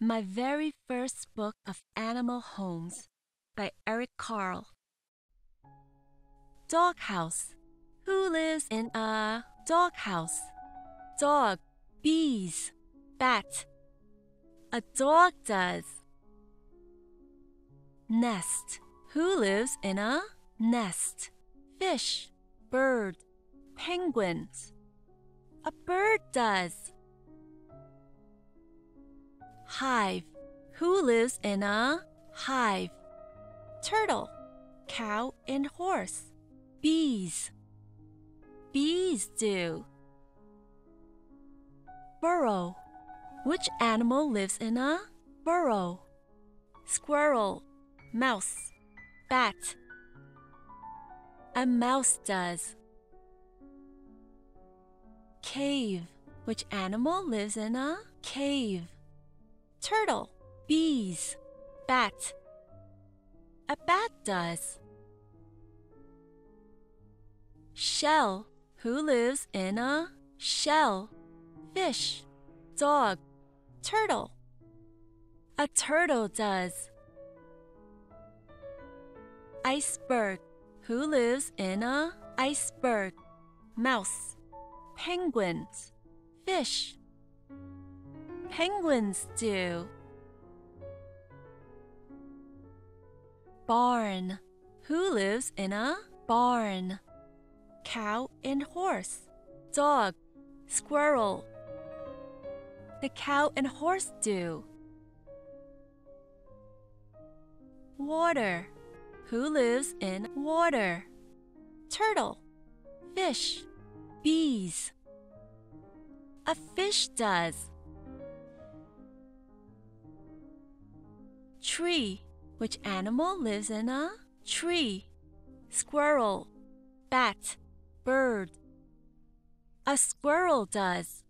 My very first book of animal homes by Eric Carle. Doghouse. Who lives in a doghouse? Dog, bees, bat. A dog does. Nest. Who lives in a nest? Fish, bird, penguins. A bird does. Hive. Who lives in a hive? Turtle, cow, and horse. Bees. Bees do. Burrow. Which animal lives in a burrow? Squirrel, mouse, bat. A mouse does. Cave. Which animal lives in a cave? Turtle, bees, bat. A bat does. Shell. Who lives in a shell? Fish, dog, turtle. A turtle does. Iceberg. Who lives in a iceberg? Mouse, penguins, fish. Penguins do. Barn. Who lives in a barn? Cow and horse, dog, squirrel. The cow and horse do. Water. Who lives in water? Turtle, fish, bees. A fish does. Tree. Which animal lives in a tree? Squirrel, bat, bird. A squirrel does.